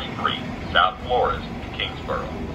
43 South Flores to Kingsborough.